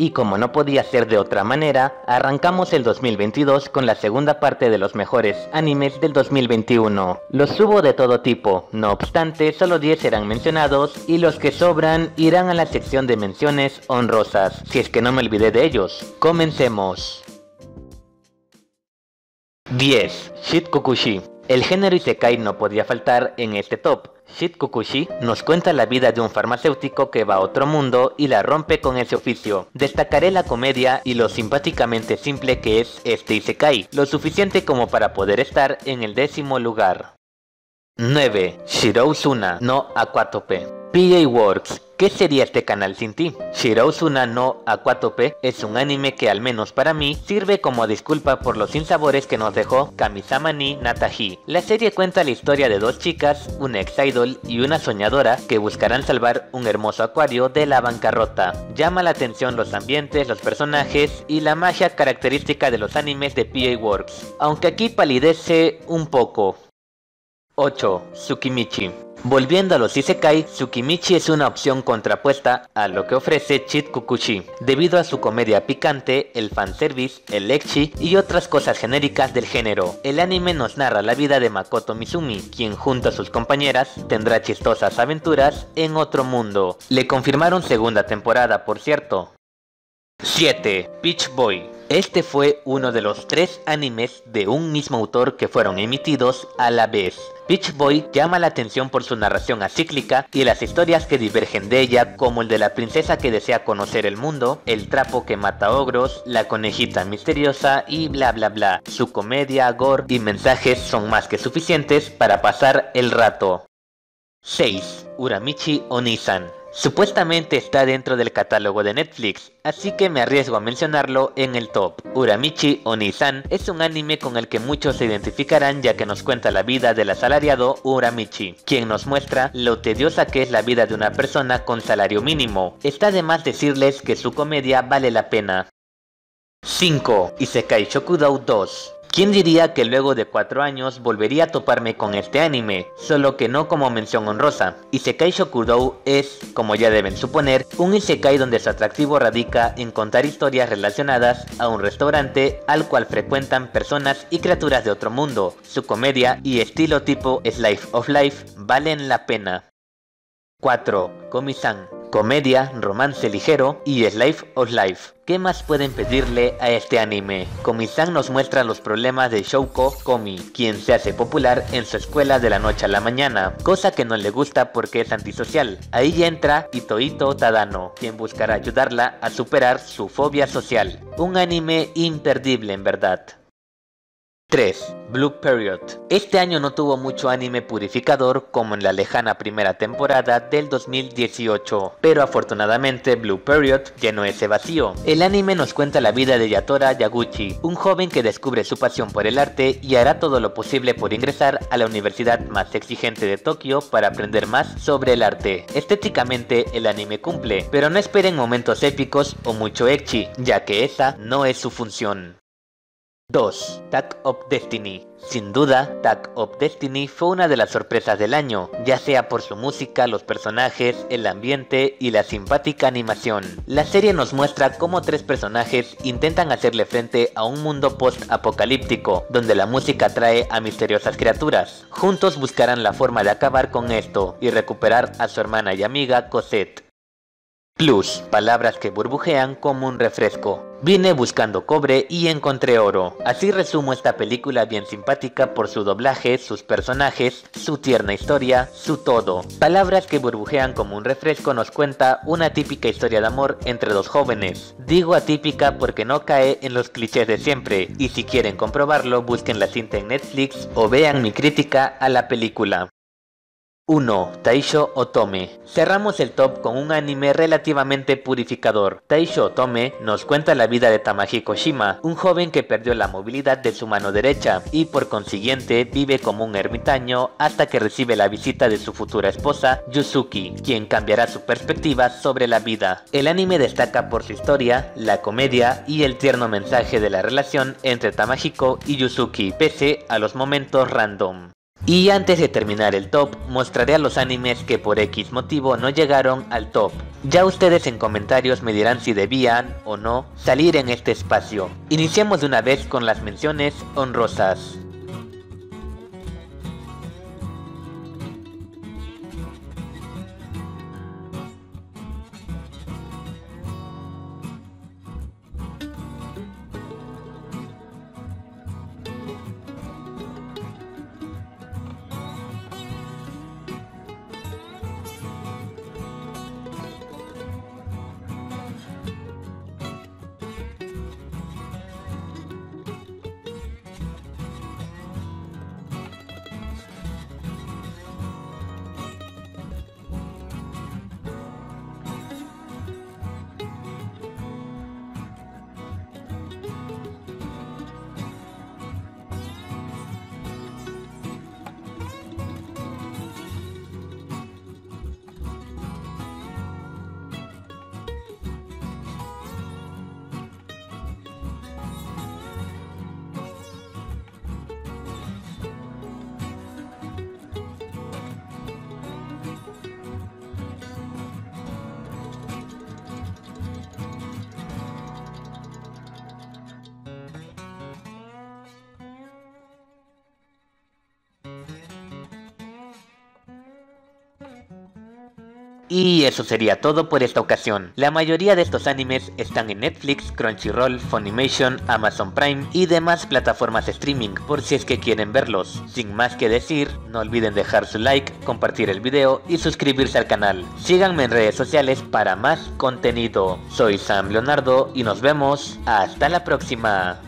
Y como no podía ser de otra manera, arrancamos el 2022 con la segunda parte de los mejores animes del 2021. Los subo de todo tipo, no obstante, solo 10 serán mencionados y los que sobran irán a la sección de menciones honrosas, si es que no me olvidé de ellos. Comencemos. 10. Shit Kukushi. El género Isekai no podía faltar en este top. Shit Kukushi nos cuenta la vida de un farmacéutico que va a otro mundo y la rompe con ese oficio. Destacaré la comedia y lo simpáticamente simple que es este Isekai, lo suficiente como para poder estar en el décimo lugar. 9. Shirou Suna no Aquatope. PA Works ¿Qué sería este canal sin ti? Shirausuna no Aquatope es un anime que al menos para mí sirve como disculpa por los sinsabores que nos dejó Kamisama ni Natahi. La serie cuenta la historia de dos chicas, una ex idol y una soñadora que buscarán salvar un hermoso acuario de la bancarrota. Llama la atención los ambientes, los personajes y la magia característica de los animes de PA Works, aunque aquí palidece un poco. 8. Tsukimichi Volviendo a los Isekai, Tsukimichi es una opción contrapuesta a lo que ofrece Chit Kukushi, debido a su comedia picante, el fanservice, el ecchi y otras cosas genéricas del género. El anime nos narra la vida de Makoto Mizumi, quien junto a sus compañeras tendrá chistosas aventuras en otro mundo. Le confirmaron segunda temporada, por cierto. 7. Peach Boy este fue uno de los tres animes de un mismo autor que fueron emitidos a la vez. Peach Boy llama la atención por su narración acíclica y las historias que divergen de ella, como el de la princesa que desea conocer el mundo, el trapo que mata ogros, la conejita misteriosa y bla bla bla. Su comedia, gore y mensajes son más que suficientes para pasar el rato. 6. Uramichi Onisan Supuestamente está dentro del catálogo de Netflix, así que me arriesgo a mencionarlo en el top. Uramichi Onisan es un anime con el que muchos se identificarán ya que nos cuenta la vida del asalariado Uramichi, quien nos muestra lo tediosa que es la vida de una persona con salario mínimo. Está de más decirles que su comedia vale la pena. 5. Isekai Shokudou 2 ¿Quién diría que luego de 4 años volvería a toparme con este anime? Solo que no como mención honrosa. Isekai Shokudou es, como ya deben suponer, un Isekai donde su atractivo radica en contar historias relacionadas a un restaurante al cual frecuentan personas y criaturas de otro mundo. Su comedia y estilo tipo Slice of Life valen la pena. 4. Komi-san comedia, romance ligero y Slice of Life. ¿Qué más pueden pedirle a este anime? Komi-san nos muestra los problemas de Shouko Komi, quien se hace popular en su escuela de la noche a la mañana, cosa que no le gusta porque es antisocial. Ahí entra Itoito Tadano, quien buscará ayudarla a superar su fobia social. Un anime imperdible en verdad. 3. Blue Period. Este año no tuvo mucho anime purificador como en la lejana primera temporada del 2018, pero afortunadamente Blue Period llenó ese vacío. El anime nos cuenta la vida de Yatora Yaguchi, un joven que descubre su pasión por el arte y hará todo lo posible por ingresar a la universidad más exigente de Tokio para aprender más sobre el arte. Estéticamente el anime cumple, pero no esperen momentos épicos o mucho ecchi, ya que esa no es su función. 2. Tag of Destiny. Sin duda, Tag of Destiny fue una de las sorpresas del año, ya sea por su música, los personajes, el ambiente y la simpática animación. La serie nos muestra cómo tres personajes intentan hacerle frente a un mundo post-apocalíptico, donde la música atrae a misteriosas criaturas. Juntos buscarán la forma de acabar con esto y recuperar a su hermana y amiga Cosette. Plus, palabras que burbujean como un refresco. Vine buscando cobre y encontré oro. Así resumo esta película bien simpática por su doblaje, sus personajes, su tierna historia, su todo. Palabras que burbujean como un refresco nos cuenta una típica historia de amor entre dos jóvenes. Digo atípica porque no cae en los clichés de siempre, y si quieren comprobarlo busquen la cinta en Netflix o vean mi crítica a la película. 1. Taisho Otome. Cerramos el top con un anime relativamente purificador. Taisho Otome nos cuenta la vida de Tamahiko Shima, un joven que perdió la movilidad de su mano derecha y por consiguiente vive como un ermitaño hasta que recibe la visita de su futura esposa, Yusuki, quien cambiará su perspectiva sobre la vida. El anime destaca por su historia, la comedia y el tierno mensaje de la relación entre Tamahiko y Yusuki, pese a los momentos random. Y antes de terminar el top, mostraré a los animes que por X motivo no llegaron al top. Ya ustedes en comentarios me dirán si debían o no salir en este espacio. Iniciemos de una vez con las menciones honrosas. Y eso sería todo por esta ocasión. La mayoría de estos animes están en Netflix, Crunchyroll, Funimation, Amazon Prime y demás plataformas streaming por si es que quieren verlos. Sin más que decir, no olviden dejar su like, compartir el video y suscribirse al canal. Síganme en redes sociales para más contenido. Soy Sam Leonardo y nos vemos hasta la próxima.